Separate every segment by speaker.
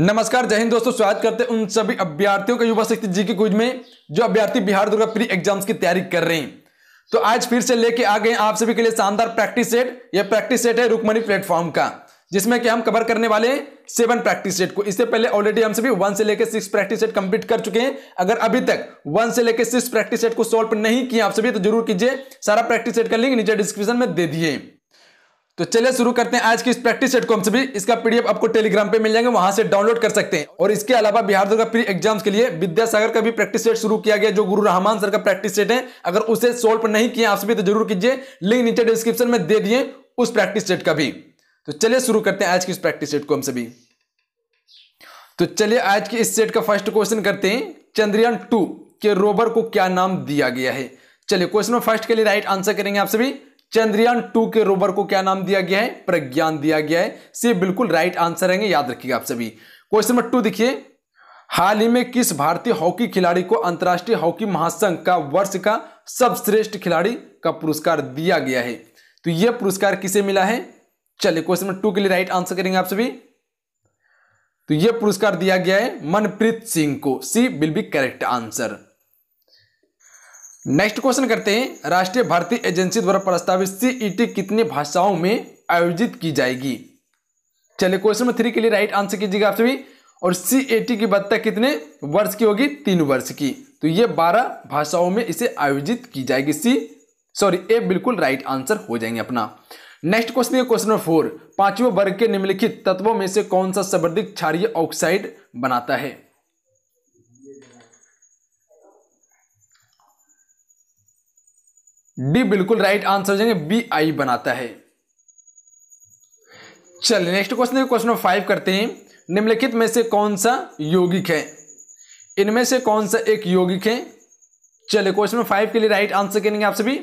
Speaker 1: नमस्कार, जय हिंद दोस्तों, स्वागत करते हैं उन सभी अभ्यर्थियों का युवा शक्ति जी के क्विज में, जो अभ्यर्थी बिहार दुर्गा प्री एग्ज़ाम्स की तैयारी कर रहे हैं। तो आज फिर से लेके आ गए आप सभी के लिए शानदार प्रैक्टिस सेट, यह प्रैक्टिस सेट है रुकमणी प्लेटफॉर्म का, जिसमें कि हम कवर करने वाले सेवन प्रैक्टिस सेट को। इससे पहले ऑलरेडी हम सभी वन से लेकर सिक्स प्रैक्टिस सेट कंप्लीट कर चुके हैं। अगर अभी तक वन से लेकर सिक्स प्रैक्टिस सेट को सॉल्व नहीं किया आप सभी तो ज़रूर कीजिए। सारा प्रैक्टिस सेट का लिंक नीचे डिस्क्रिप्शन में दे दिए। तो चलिए शुरू करते हैं आज की इस प्रैक्टिस सेट को। हम सभी इसका पीडीएफ आपको टेलीग्राम पे मिल जाएँगे, वहाँ से डाउनलोड कर सकते हैं। और इसके अलावा बिहार दुर्गा प्री एग्ज़ाम्स के लिए विद्यासागर का भी प्रैक्टिस सेट शुरू किया गया, जो गुरु रहमान सर का प्रैक्टिस सेट है। अगर उसे सोल्व नहीं किया, आप सभी तो ज़रूर कीजिए। लिंक नीचे डिस्क्रिप्शन में दे दिए उस प्रैक्टिस सेट का भी। तो चलिए शुरू करते हैं आज की इस प्रैक्टिस सेट को हम सभी। तो चलिए आज की इस सेट का फ़र्स्ट क्वेश्चन करते हैं। चंद्रयान टू के रोवर को क्या नाम दिया गया है? चलिए क्वेश्चन में फ़र्स्ट के लिए राइट आंसर करेंगे आप सभी। चंद्रयान टू के रोवर को क्या नाम दिया गया है? प्रज्ञान दिया गया है। सी, बिल्कुल राइट आंसर रहेंगे, याद रखिएगा आप सभी। क्वेश्चन नंबर टू देखिए। हाल ही में किस भारतीय हॉकी खिलाड़ी को अंतर्राष्ट्रीय हॉकी महासंघ का वर्ष का सबश्रेष्ठ खिलाड़ी का पुरस्कार दिया गया है? तो यह पुरस्कार किसे मिला है? चलिए क्वेश्चन नंबर टू के लिए राइट आंसर करेंगे आप सभी। तो यह पुरस्कार दिया गया है मनप्रीत सिंह को। C will be correct answer next question करते हैं। राष्ट्रीय भर्ती एजेंसी द्वारा प्रस्तावित सीईटी कितनी भाषाओं में आयोजित की जाएगी? चलिए क्वेश्चन नंबर थ्री के लिए राइट आंसर कीजिएगा आप सभी। और सीएटी की बत्ता कितने वर्ष की होगी? तीन वर्ष की। तो ये बारह भाषाओं में इसे आयोजित की जाएगी। सी सॉरी ए बिल्कुल राइट आंसर हो जाएँगे अपना। नेक्स्ट क्वेश्चन है क्वेश्चन नंबर फोर पाँचवें वर्ग के निम्नलिखित तत्वों में से कौन सा सर्वाधिक क्षारीय ऑक्साइड बनाता है? डी बिल्कुल राइट आंसर जाएँगे, बी आई बनाता है। चलिए next question question number five करते हैं। निम्नलिखित में से कौन सा यौगिक है? इनमें से कौन सा एक यौगिक है? चलिए क्वेश्चन नंबर फाइव के लिए राइट आंसर करेंगे आप सभी।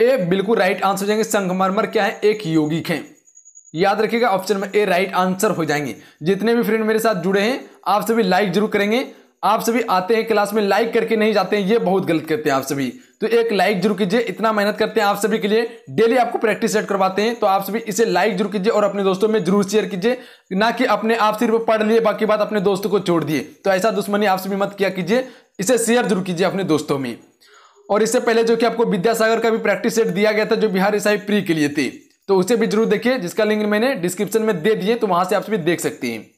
Speaker 1: ए बिल्कुल राइट आंसर हो जाएँगे, संगमरमर क्या है? एक यौगिक है। याद रखिएगा ऑप्शन में ए राइट आंसर हो जाएँगे। जितने भी फ्रेंड मेरे साथ जुड़े हैं, आप सभी लाइक ज़रूर करेंगे। आप सभी आते हैं क्लास में लाइक करके नहीं जाते हैं, ये बहुत गलत करते हैं आप सभी। तो एक लाइक ज़रूर कीजिए, इतना मेहनत करते हैं आप सभी के लिए। डेली आपको प्रैक्टिस सेट करवाते हैं तो आप सभी इसे लाइक ज़रूर कीजिए और अपने दोस्तों में ज़रूर शेयर कीजिए। ना कि अपने आप सिर्फ़ पढ़ लिए, बाकी बात अपने दोस्तों को छोड़ दिए। तो ऐसा दुश्मनी आप सभी मत किया कीजिए, इसे शेयर ज़रूर कीजिए अपने दोस्तों में। और इससे पहले जो कि आपको विद्यासागर का भी प्रैक्टिस सेट दिया गया था, जो बिहार ईसाई प्री के लिए थे। तो उसे भी ज़रूर देखिए, जिसका लिंक मैंने डिस्क्रिप्शन में दे दिए तो वहाँ से आप सभी देख सकते हैं।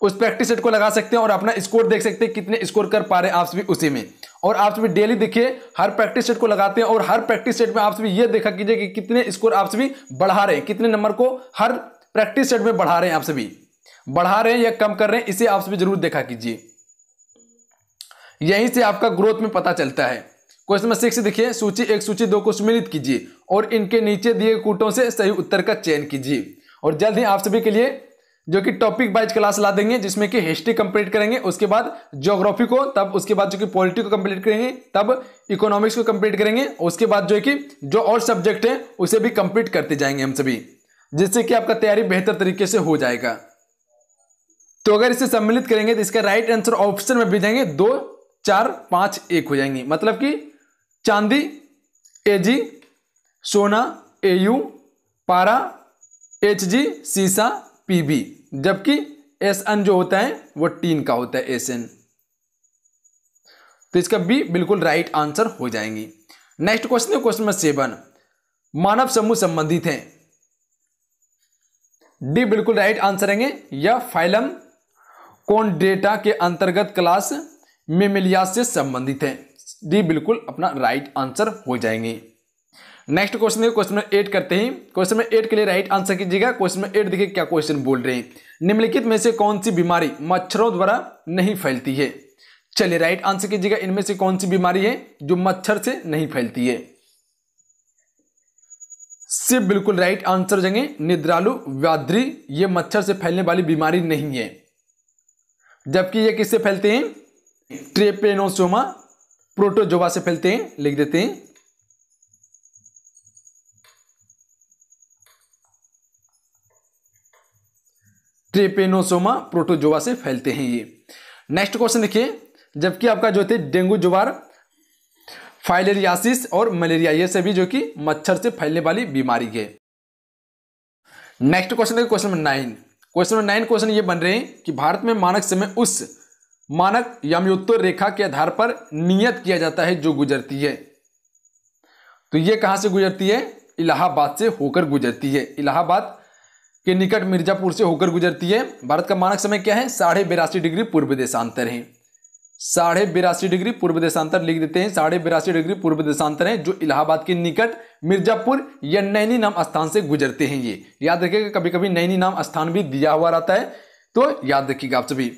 Speaker 1: उस प्रैक्टिस सेट को लगा सकते हैं और अपना स्कोर देख सकते हैं कितने स्कोर कर पा रहे हैं आप सभी उसी में। और आप सभी डेली देखिए, हर प्रैक्टिस सेट को लगाते हैं और हर प्रैक्टिस सेट में आप सभी ये देखा कीजिए कि कितने स्कोर आप सभी बढ़ा रहे हैं, कितने नंबर को हर प्रैक्टिस सेट में बढ़ा रहे हैं आप सभी। बढ़ा रहे हैं या कम कर रहे हैं, इसे आप सभी ज़रूर देखा कीजिए। यहीं से आपका ग्रोथ में पता चलता है। क्वेश्चन नंबर सिक्स देखिए, सूची एक, सूची दो को सम्मिलित कीजिए और इनके नीचे दिए कूटों से सही उत्तर का चयन कीजिए। और जल्द ही आप सभी के लिए जो कि टॉपिक वाइज क्लास ला देंगे, जिसमें कि हिस्ट्री कंप्लीट करेंगे, उसके बाद ज्योग्राफी को, तब उसके बाद जो कि पॉलिटी को कंप्लीट करेंगे, तब इकोनॉमिक्स को कंप्लीट करेंगे, उसके बाद जो है कि जो और सब्जेक्ट है, उसे भी कंप्लीट करते जाएँगे हम सभी, जिससे कि आपका तैयारी बेहतर तरीके से हो जाएगा। तो अगर इसे सम्मिलित करेंगे तो इसका राइट आंसर ऑप्शन में भी जाएँगे, दो, चार, पाँच, एक हो जाएँगे। मतलब कि चांदी एजी सोना एयू पारा एच जी सीसा पीबी जबकि एस एन जो होता है, वो टीन का होता है एस एन तो इसका बी बिल्कुल राइट आंसर हो जाएँगी। नेक्स्ट क्वेश्चन है, क्वेश्चन नंबर सेवन। मानव समूह संबंधित है। डी बिल्कुल राइट आंसर रहेंगे, या फाइलम कौन डेटा के अंतर्गत क्लास मेमिलिया से संबंधित है। डी बिल्कुल अपना राइट आंसर हो जाएँगे। नेक्स्ट क्वेश्चन है क्वेश्चन नंबर एट करते हैं। क्वेश्चन नंबर एट के लिए राइट आंसर कीजिएगा। क्वेश्चन नंबर एट देखिए क्या क्वेश्चन बोल रहे हैं। निम्नलिखित में से कौन सी बीमारी मच्छरों द्वारा नहीं फैलती है? चलिए राइट आंसर कीजिएगा। इनमें से कौन सी बीमारी है जो मच्छर से नहीं फैलती है? सिर्फ़ बिल्कुल राइट आंसर जाएँगे। निद्रालु व्याद्री ये मच्छर से फैलने वाली बीमारी नहीं है। जबकि ये किससे फैलते हैं? ट्रेपेनोसोमा, प्रोटोजोवा से फैलते हैं। लिख देते हैं। ट्रेपेनोसोमा प्रोटोजोआ से फैलते हैं ये। नेक्स्ट क्वेश्चन देखिए, जबकि आपका जो थे डेंगू जुबार फाइलेरियासिस और मलेरिया, ये सभी जो कि मच्छर से फैलने वाली बीमारी है। नेक्स्ट क्वेश्चन देखिए question number nine question number nine question ये बन रहे हैं कि भारत में मानक समय उस मानक यमयोत्तर रेखा के आधार पर नियत किया जाता है जो गुजरती है। तो ये कहाँ से गुजरती है? इलाहाबाद से होकर गुजरती है। इलाहाबाद के निकट मिर्जापुर से होकर गुजरती है। भारत का मानक समय क्या है? साढ़े बिरासी डिग्री पूर्व देशांतर है। साढ़े बिरासी डिग्री पूर्व देशांतर लिख देते हैं। साढ़े बिरासी डिग्री पूर्व देशांतर है, जो इलाहाबाद के निकट मिर्जापुर या नैनी नाम स्थान से गुजरते हैं ये। याद रखिएगा कभी कभी नैनी नाम स्थान भी दिया हुआ रहता है तो याद रखिएगा आप सभी,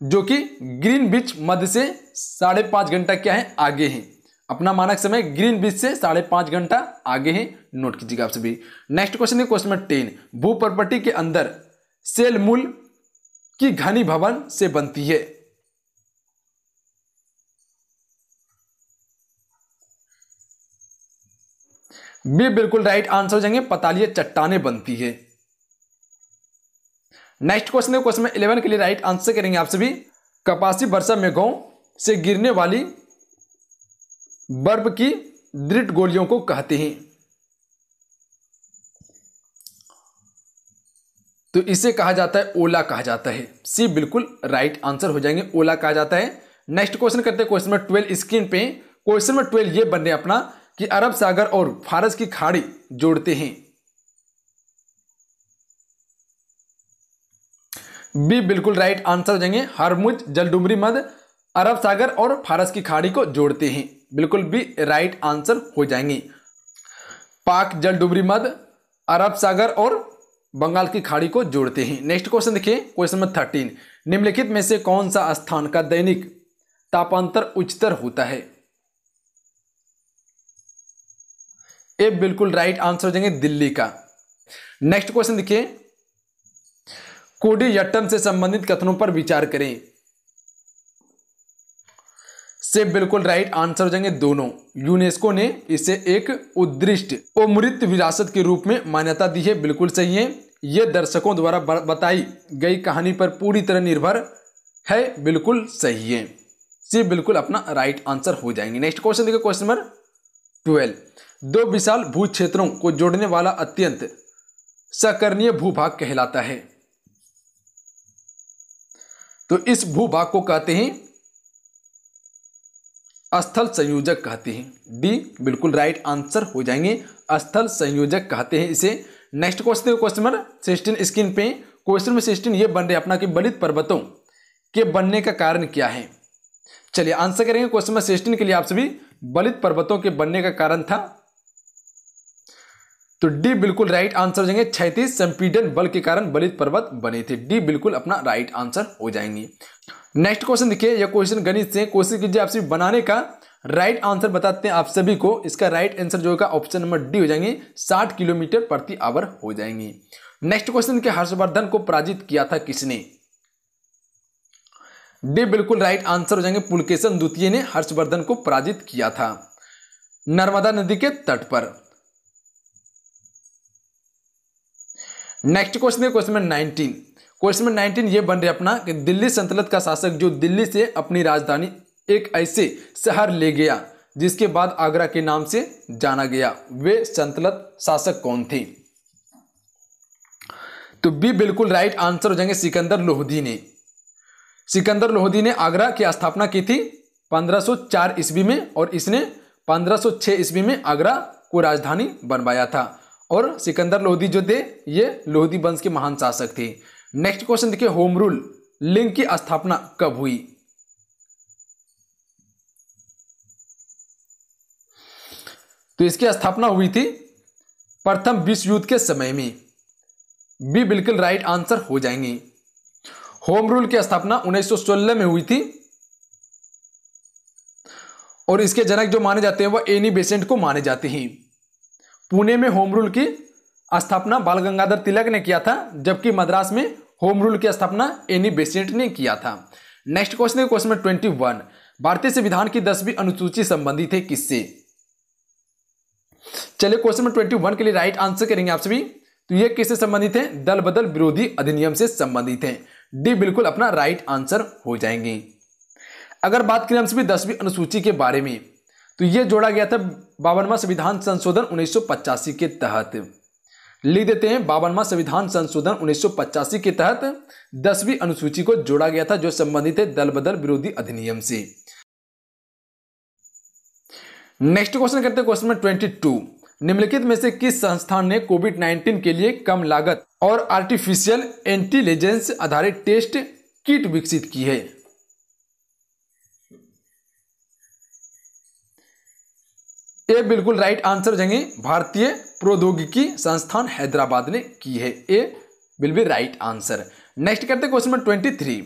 Speaker 1: जो कि ग्रीन बीच मध्य से साढ़े पाँच घंटा क्या है? आगे है। अपना मानक समय ग्रीन बीच से साढ़े पाँच घंटा आगे है। नोट कीजिएगा आप सभी। नेक्स्ट क्वेश्चन है क्वेश्चन नंबर टेन। भू प्रॉपर्टी के अंदर सेल मूल की घनी भवन से बनती है। बी बिल्कुल राइट आंसर हो जाएँगे पतालिय चट्टाने बनती है। नेक्स्ट क्वेश्चन है, क्वेश्चन इलेवन के लिए राइट आंसर करेंगे आप सभी। कपासी वर्षा मेघों से गिरने वाली बर्फ़ की दृढ़ गोलियों को कहते हैं। तो इसे कहा जाता है, ओला कहा जाता है। सी, बिल्कुल राइट आंसर हो जाएँगे, ओला कहा जाता है। नेक्स्ट क्वेश्चन करते हैं क्वेश्चन नंबर ट्वेल्व स्क्रीन पे। क्वेश्चन नंबर ट्वेल्व ये बन रहे अपना कि अरब सागर और फारस की खाड़ी जोड़ते हैं। बी, बिल्कुल राइट आंसर हो जाएँगे, हरमुज, जलडुमरी मद अरब सागर और फारस की खाड़ी को जोड़ते हैं। बिल्कुल भी राइट आंसर हो जाएँगे। पाक, जल, डुबरी, मद, अरब सागर और बंगाल की खाड़ी को जोड़ते हैं। नेक्स्ट क्वेश्चन देखिए क्वेश्चन नंबर थर्टीन निम्नलिखित में से कौन सा स्थान का दैनिक तापांतर उच्चतर होता है? ए, बिल्कुल राइट आंसर हो जाएँगे दिल्ली का। नेक्स्ट क्वेश्चन देखिए कोडी यट्टम से संबंधित कथनों पर विचार करें। से बिल्कुल राइट आंसर हो जाएँगे दोनों। यूनेस्को ने इसे एक उदृष्ट अमृत विरासत के रूप में मान्यता दी है। बिल्कुल सही है। यह दर्शकों द्वारा बताई गई कहानी पर पूरी तरह निर्भर है। बिल्कुल सही है। सी बिल्कुल अपना राइट आंसर हो जाएँगे। नेक्स्ट क्वेश्चन देखिए क्वेश्चन नंबर ट्वेल्व दो विशाल भू क्षेत्रों को जोड़ने वाला अत्यंत सकर्णीय भूभाग कहलाता है। तो इस भूभाग को कहते हैं स्थल संयोजक कहते हैं। डी बिल्कुल राइट आंसर हो जाएँगे। स्थल संयोजक कहते हैं इसे। Next question question number sixteen screen पे। क्वेश्चन में सिक्सटीन ये बन रहे अपना कि बलित पर्वतों के बनने का कारण क्या है। चलिए आंसर करेंगे क्वेश्चन नंबर सिक्सटीन के लिए आप सभी। बलित पर्वतों के बनने का कारण था। तो डी बिल्कुल राइट आंसर हो जाएँगे। छैतीस संपीडन बल के कारण बलित पर्वत बने थे। डी बिल्कुल अपना राइट आंसर हो जाएँगे। नेक्स्ट क्वेश्चन देखिए, यह क्वेश्चन गणित से कोशिश कीजिए आपसे बनाने का राइट आंसर बताते हैं आप सभी को, इसका राइट आंसर जो होगा ऑप्शन नंबर डी हो जाएँगे 60 किलोमीटर प्रति आवर हो जाएँगे। नेक्स्ट क्वेश्चन के हर्षवर्धन को पराजित किया था किसने? डी, बिल्कुल राइट आंसर हो जाएँगे, पुलकेशन द्वितीय ने हर्षवर्धन को पराजित किया था। नर्मदा नदी के तट पर। नेक्स्ट क्वेश्चन है question number nineteen. Question number nineteen ये बन रहे अपना कि दिल्ली संतलत का शासक जो दिल्ली से अपनी राजधानी एक ऐसे शहर ले गया, जिसके बाद आगरा के नाम से जाना गया। वे संतलत शासक कौन थे? तो बी बिल्कुल राइट आंसर हो जाएँगे सिकंदर लोहदी ने। सिकंदर लोहदी ने आगरा की स्थापना की थी 1504 ईस्वी में और इसने 1506 ईस्वी में आगरा को राजधानी बनवाया था। और सिकंदर लोहदी जो थे, ये लोहदी वंश के महान शासक थे। नेक्स्ट क्वेश्चन देखिए होम रूल लिंग की स्थापना कब हुई? तो इसकी स्थापना हुई थी प्रथम विश्व युद्ध के समय में। बी बिल्कुल राइट आंसर हो जाएँगे। होम रूल की स्थापना 1916 में हुई थी। और इसके जनक जो माने जाते हैं वह एनी बेसेंट को माने जाते हैं। पुणे में होम रूल की स्थापना बाल गंगाधर तिलक ने किया था, जबकि मद्रास में होम रूल की स्थापना एनी बेसेंट ने किया था। Next question question number twenty one. भारतीय संविधान की दसवीं अनुसूची संबंधित है किससे? चलिए क्वेश्चन नंबर ट्वेंटी वन के लिए राइट आंसर करेंगे आप सभी। तो ये किससे संबंधित है? दल बदल विरोधी अधिनियम से संबंधित है। डी बिल्कुल अपना राइट आंसर हो जाएँगे। अगर बात करें हम सभी दसवीं अनुसूची के बारे में तो यह जोड़ा गया था बावनवा संविधान संशोधन उन्नीस सौ पचासी के तहत। लिख देते हैं। बावनवा संविधान संशोधन उन्नीस सौ पचासी के तहत दसवीं अनुसूची को जोड़ा गया था, जो संबंधित है दल बदल विरोधी अधिनियम से। नेक्स्ट क्वेश्चन करते हैं, क्वेश्चन नंबर ट्वेंटी टू। निम्नलिखित में से किस संस्थान ने कोविड 19 के लिए कम लागत और आर्टिफिशियल इंटेलिजेंस आधारित टेस्ट किट विकसित की है? ए बिल्कुल राइट आंसर जाएँगे भारतीय प्रौद्योगिकी संस्थान हैदराबाद ने की है। A will be right answer next करते क्वेश्चन नंबर ट्वेंटी थ्री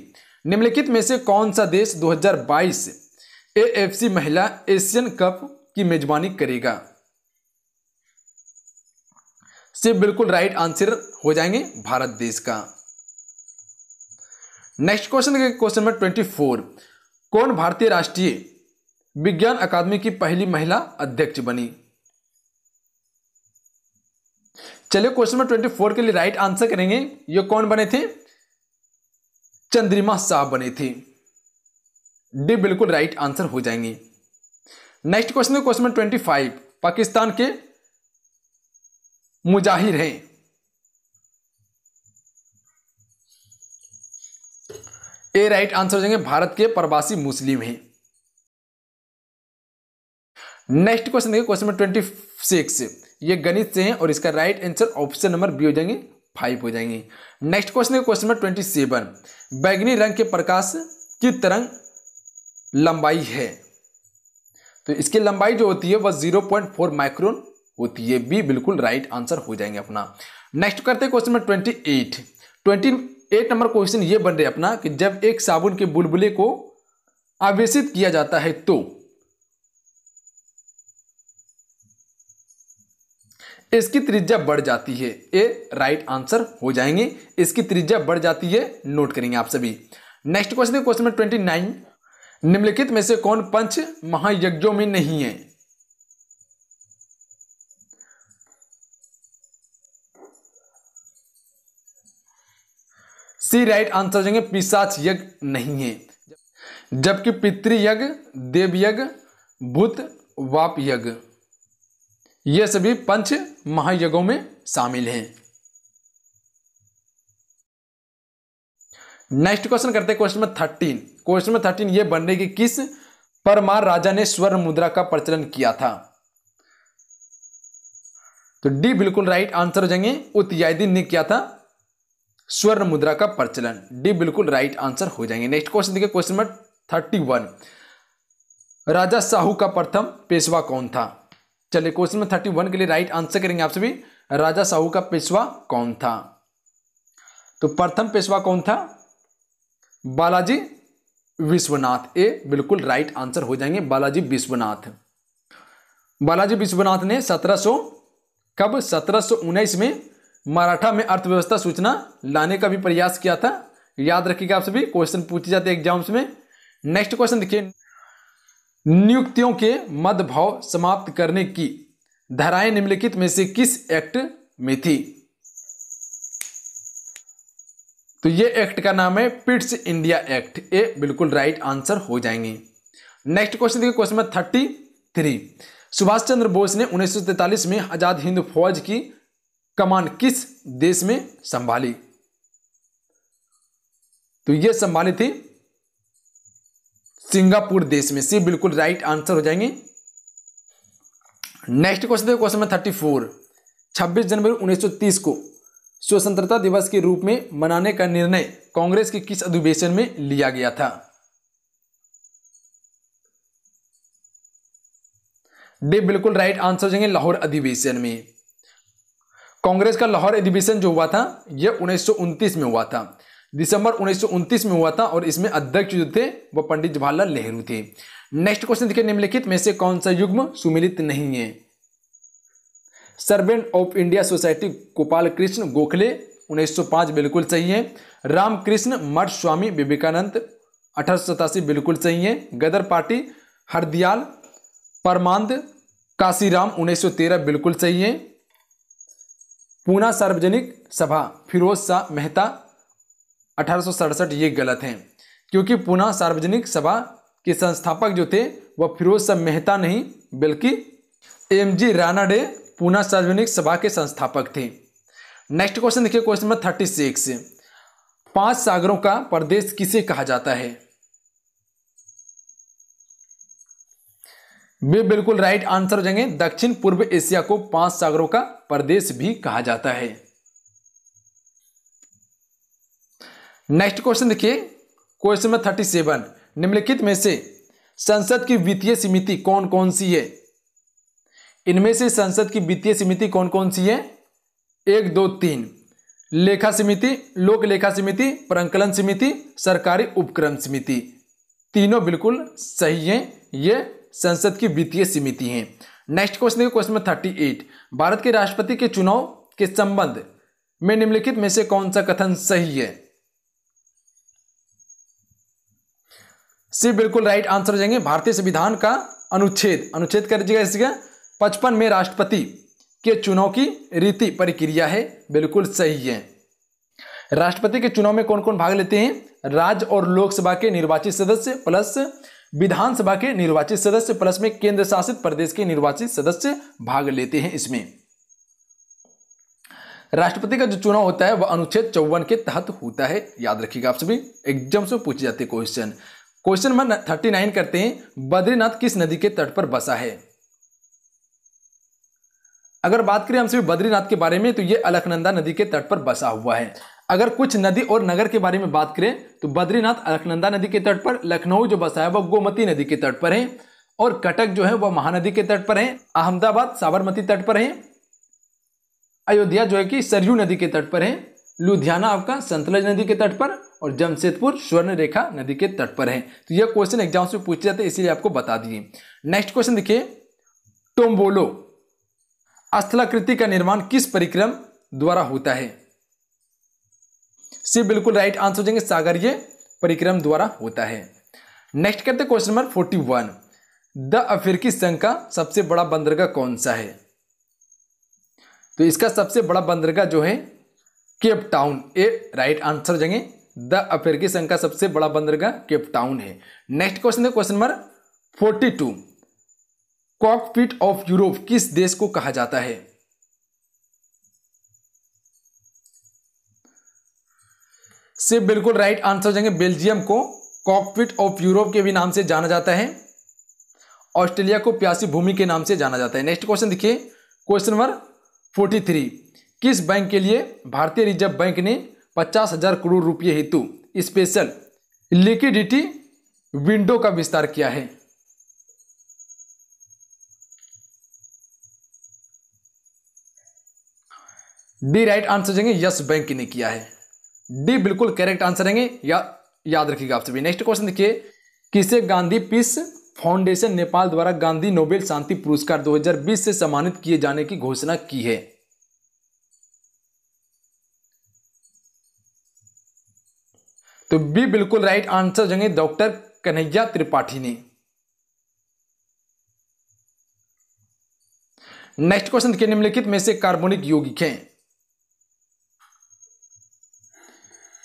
Speaker 1: निम्नलिखित में से कौन सा देश 2022 एएफसी महिला एशियन कप की मेजबानी करेगा? से बिल्कुल राइट आंसर हो जाएँगे भारत देश का। Next question question number twenty four कौन भारतीय राष्ट्रीय विज्ञान अकादमी की पहली महिला अध्यक्ष बनी। चलिए क्वेश्चन नंबर ट्वेंटी फोर के लिए राइट आंसर करेंगे। ये कौन बने थे? चंद्रिमा साहब बने थे। डी, बिल्कुल राइट आंसर हो जाएँगे। Next question question number twenty five Pakistan के मुजाहिर हैं। ए राइट आंसर हो जाएँगे, भारत के प्रवासी मुस्लिम हैं। नेक्स्ट क्वेश्चन देखिए, क्वेश्चन नंबर ट्वेंटी सिक्स। ये गणित से है और इसका right answer option number B हो जाएँगे फाइव हो जाएँगे। नेक्स्ट क्वेश्चन देखिए, क्वेश्चन नंबर ट्वेंटी सेवन। बैगनी रंग के प्रकाश की तरंग लंबाई है। तो इसकी लंबाई जो होती है, वह ज़ीरो पॉइंट फोर माइक्रोन होती है। बी बिल्कुल राइट आंसर हो जाएँगे अपना। नेक्स्ट करते हैं question number twenty eight. Twenty eight number question ये बन रहे अपना कि जब एक साबुन के बुलबुले को आवेशित किया जाता है तो इसकी त्रिज्या बढ़ जाती है। ए राइट आंसर हो जाएँगे। इसकी त्रिज्या बढ़ जाती है। नोट करेंगे आप सभी। Next question question number twenty nine निम्नलिखित में से कौन पंच महायज्ञों में नहीं है? सी राइट आंसर जाएँगे, पिशाच यज्ञ नहीं है। जबकि पितृयज्ञ, देवयज्ञ, भूत वाप यज्ञ ये सभी पंच महायज्ञों में शामिल हैं। नेक्स्ट क्वेश्चन करते हैं question number thirteen question number thirteen ये बनने कि किस परमार राजा ने स्वर्ण मुद्रा का प्रचलन किया था? तो डी बिल्कुल राइट आंसर हो जाएँगे। उत्यादीन ने किया था स्वर्ण मुद्रा का प्रचलन। डी बिल्कुल राइट आंसर हो जाएँगे। नेक्स्ट क्वेश्चन देखिए क्वेश्चन नंबर थर्टी वन राजा साहू का प्रथम पेशवा कौन था? चलिए क्वेश्चन में थर्टी वन के लिए राइट आंसर करेंगे आप सभी राजा साहू का पेशवा कौन था? तो प्रथम पेशवा कौन था? बालाजी विश्वनाथ। ए, बिल्कुल राइट आंसर हो जाएँगे बालाजी विश्वनाथ। बालाजी विश्वनाथ ने 1700 कब 1719 में मराठा में अर्थव्यवस्था सूचना लाने का भी प्रयास किया था? याद रखिएगा आप सभी क्वेश्चन पूछे जाते एग्ज़ाम्स में। नेक्स्ट क्वेश्चन देखिए। नियुक्तियों के मद भाव समाप्त करने की धाराएँ निम्नलिखित में से किस एक्ट में थी? तो ये एक्ट का नाम है पिट्स इंडिया एक्ट। ये बिल्कुल राइट आंसर हो जाएँगे। नेक्स्ट क्वेश्चन देखिए question number thirty three Subhash Chandra Bose ने 1943 में आज़ाद हिंद फौज की कमान किस देश में संभाली? तो ये संभाली थी सिंगापुर देश में। सी, बिल्कुल राइट आंसर हो जाएँगे। नेक्स्ट क्वेश्चन देखो क्वेश्चन थर्टी फोर छब्बीस जनवरी 1930 को स्वतंत्रता दिवस के रूप में मनाने का निर्णय कांग्रेस के किस अधिवेशन में लिया गया था? डी बिल्कुल राइट आंसर जाएँगे लाहौर अधिवेशन में। कांग्रेस का लाहौर अधिवेशन जो हुआ था, यह उन्नीस सौ उनतीस में हुआ था। दिसंबर उन्नीस सौ उनतीस में हुआ था और इसमें अध्यक्ष जो थे, वो पंडित जवाहरलाल नेहरू थे। नेक्स्ट क्वेश्चन देखिए निम्नलिखित में से कौन सा युग्म सुमिलित नहीं है? Servant of India society Gopal Krishna Gokhale 1905 बिल्कुल सही है। रामकृष्ण मठ स्वामी विवेकानंद अठारह सौ सतासी बिल्कुल सही है। गदर पार्टी हरदयाल परमांद काशीराम 1913 बिल्कुल सही है। पूना सार्वजनिक सभा फिरोज शाह मेहता अठारह सौ सड़सठ ये गलत हैं। क्योंकि पुनः सार्वजनिक सभा के संस्थापक जो थे, वह फिरोज शाह मेहता नहीं, बल्कि एम जी रानाडे पुनः सार्वजनिक सभा के संस्थापक थे। नेक्स्ट क्वेश्चन देखिए क्वेश्चन नंबर थर्टी सिक्स पाँच सागरों का प्रदेश किसे कहा जाता है? वे बिल्कुल राइट आंसर हो जाएँगे। दक्षिण पूर्व एशिया को पाँच सागरों का प्रदेश भी कहा जाता है। नेक्स्ट क्वेश्चन देखिए। क्वेश्चन नंबर थर्टी सेवन निम्नलिखित में से संसद की वित्तीय समिति कौन कौन सी है? इनमें से संसद की वित्तीय समिति कौन कौन सी है? एक, दो, तीन। लेखा समिति, लोक लेखा समिति, प्रंकलन समिति, सरकारी उपक्रम समिति। तीनों बिल्कुल सही हैं। ये संसद की वित्तीय समिति हैं। नेक्स्ट क्वेश्चन देखिए question number thirty eight Bharat के राष्ट्रपति के चुनाव के संबंध में निम्नलिखित में से कौन सा कथन सही है? सी बिल्कुल राइट आंसर हो जाएँगे। भारतीय संविधान का अनुच्छेद। अनुच्छेद कर दीजिएगा इसका। पचपन में राष्ट्रपति के चुनाव की रीति प्रक्रिया है। बिल्कुल सही है। राष्ट्रपति के चुनाव में कौन कौन भाग लेते हैं? राज्य और लोकसभा के निर्वाचित सदस्य प्लस विधानसभा के निर्वाचित सदस्य प्लस में केंद्र शासित प्रदेश के निर्वाचित सदस्य भाग लेते हैं इसमें। राष्ट्रपति का जो चुनाव होता है, वह अनुच्छेद चौवन के तहत होता है। याद रखिएगा आप सभी। एग्ज़ाम से पूछे जाते question question number thirty nine करते हैं। बद्रीनाथ किस नदी के तट पर बसा है? अगर बात करें हमसे बद्रीनाथ के बारे में तो यह अलखनंदा नदी के तट पर बसा हुआ है। अगर कुछ नदी और नगर के बारे में बात करें तो बद्रीनाथ अलखनंदा नदी के तट पर, लखनऊ जो बसा है, वह गोमती नदी के तट पर है। और कटक जो है, वह महानदी के तट पर है। अहमदाबाद साबरमती तट पर है। अयोध्या जो है कि सरयू नदी के तट पर है। लुधियाना आपका संतलज नदी के तट पर। और जमशेदपुर स्वर्ण रेखा नदी के तट पर है। तो यह क्वेश्चन एग्ज़ाम से पूछे जाते हैं, इसीलिए आपको बता दिए। नेक्स्ट क्वेश्चन देखिए। टोम्बोलो, स्थलाकृति का निर्माण किस परिक्रम द्वारा होता है? सी बिल्कुल राइट आंसर हो जाएँगे, सागरीय परिक्रम द्वारा होता है। नेक्स्ट करते क्वेश्चन नंबर फोर्टी वन द अफ्रीकी संघ का सबसे बड़ा बंदरगाह कौन सा है? तो इसका सबसे बड़ा बंदरगाह जो है, Cape Town. A right answer जाएँगे। द अफ्रीकी संघ का सबसे बड़ा बंदरगाह केपटाउन है। नेक्स्ट क्वेश्चन है question number forty two cockpit of Europe किस देश को कहा जाता है? से बिल्कुल राइट आंसर जाएँगे। बेल्जियम को कॉकपिट ऑफ़ यूरोप के भी नाम से जाना जाता है। ऑस्ट्रेलिया को प्यासी भूमि के नाम से जाना जाता है। नेक्स्ट क्वेश्चन देखिए। क्वेश्चन नंबर फोर्टी थ्री किस बैंक के लिए भारतीय रिज़र्व बैंक ने पचास हज़ार करोड़ रुपये हेतु स्पेशल लिक्विडिटी विंडो का विस्तार किया है। डी राइट आंसर देंगे, यस बैंक ने किया है। डी बिल्कुल करेक्ट आंसर देंगे, या याद रखिएगा आप सभी। नेक्स्ट क्वेश्चन देखिए, किसे गांधी पीस फाउंडेशन नेपाल द्वारा गांधी नोबेल शांति पुरस्कार 2020 से सम्मानित किए जाने की घोषणा की है? तो बी बिल्कुल राइट आंसर देंगे डॉक्टर कन्हैया त्रिपाठी ने। नेक्स्ट क्वेश्चन देखिए निम्नलिखित में से कार्बोनिक यौगिक हैं।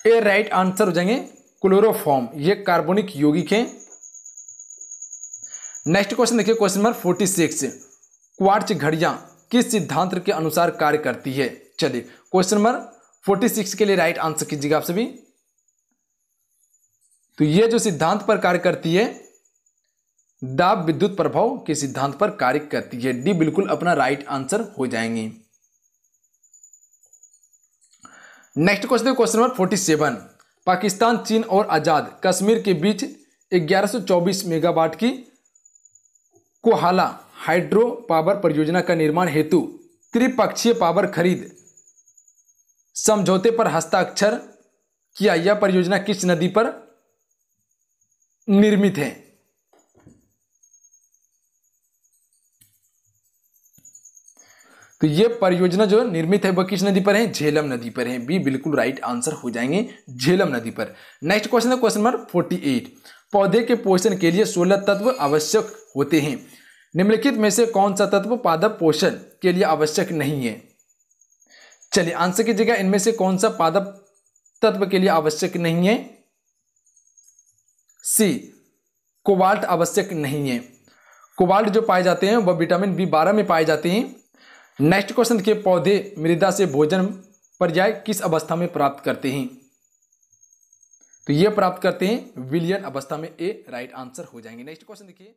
Speaker 1: ए राइट आंसर हो जाएँगे क्लोरोफॉर्म, ये कार्बोनिक यौगिक हैं। नेक्स्ट क्वेश्चन देखिए, question number forty six. Quartz घड़ियाँ किस सिद्धांत के अनुसार कार्य करती है? चलिए, क्वेश्चन नंबर फोर्टी सिक्स के लिए राइट आंसर कीजिएगा आप सभी। तो ये जो सिद्धांत पर कार्य करती है, दाब विद्युत प्रभाव के सिद्धांत पर कार्य करती है। डी बिल्कुल अपना राइट आंसर हो जाएँगे। Next question question number forty seven Pakistan, चीन और आज़ाद कश्मीर के बीच 1124 मेगावाट की कोहाला हाइड्रो पावर परियोजना का निर्माण हेतु त्रिपक्षीय पावर खरीद समझौते पर हस्ताक्षर किया। यह परियोजना किस नदी पर निर्मित है। तो ये परियोजना जो निर्मित है वह किस नदी पर है? झेलम नदी पर है। बी, बिल्कुल राइट आंसर हो जाएँगे झेलम नदी पर। नेक्स्ट क्वेश्चन है क्वेश्चन नंबर फोर्टी एट पौधे के पोषण के लिए सोलह तत्व आवश्यक होते हैं। निम्नलिखित में से कौन सा तत्व पादप पोषण के लिए आवश्यक नहीं है? चलिए आंसर कीजिएगा। इनमें से कौन सा पादप तत्व के लिए आवश्यक नहीं है? सी, कोबाल्ट आवश्यक नहीं है। कोबाल्ट जो पाए जाते हैं, वह विटामिन बी बारह में पाए जाते हैं। नेक्स्ट क्वेश्चन के पौधे मृदा से भोजन पर्याय किस अवस्था में प्राप्त करते हैं? तो यह प्राप्त करते हैं, विलियन अवस्था में ए, राइट आंसर हो जाएँगे। नेक्स्ट क्वेश्चन देखिए।